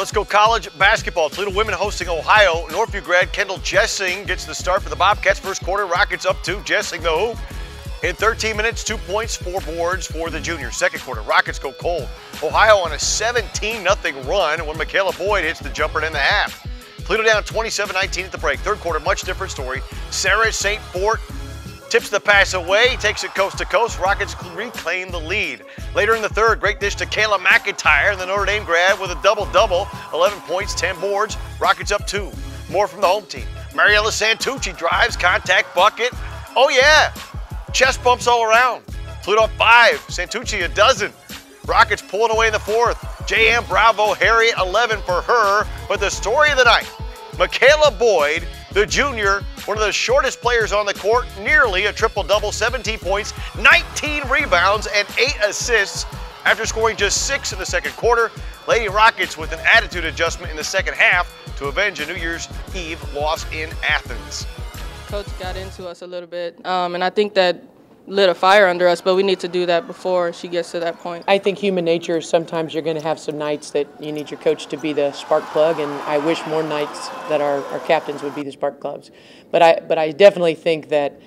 Let's go college basketball. Toledo women hosting Ohio. Northview grad Kendall Jessing gets the start for the Bobcats. First quarter, Rockets up two. Jessing the hoop. In 13 minutes, two points, four boards for the junior. Second quarter, Rockets go cold. Ohio on a 17 0 run when Mikaela Boyd hits the jumper in the half. Toledo down 27 19 at the break. Third quarter, much different story. Sarah St. Fort tips the pass away, takes it coast to coast. Rockets reclaim the lead. Later in the third, great dish to Kaayla McIntyre, the Notre Dame grad with a double double 11 points, 10 boards. Rockets up two. More from the home team. Mariella Santucci drives, contact, bucket. Oh, yeah. Chest bumps all around. Up five. Santucci a dozen. Rockets pulling away in the fourth. Jay-Ann Bravo-Harriott 11 for her. But the story of the night, Mikaela Boyd, the junior, one of the shortest players on the court, nearly a triple double, 17 points, 19 rebounds, and 8 assists after scoring just six in the second quarter. Lady Rockets with an attitude adjustment in the second half to avenge a New Year's Eve loss in Athens. Coach got into us a little bit, um, and I think that lit a fire under us, but we need to do that before she gets to that point. I think human nature is sometimes you're going to have some nights that you need your coach to be the spark plug, and I wish more nights that our, our captains would be the spark plugs. But I, but I definitely think that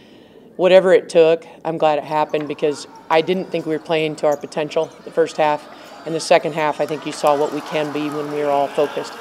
whatever it took, I'm glad it happened because I didn't think we were playing to our potential the first half. In the second half, I think you saw what we can be when we are all focused.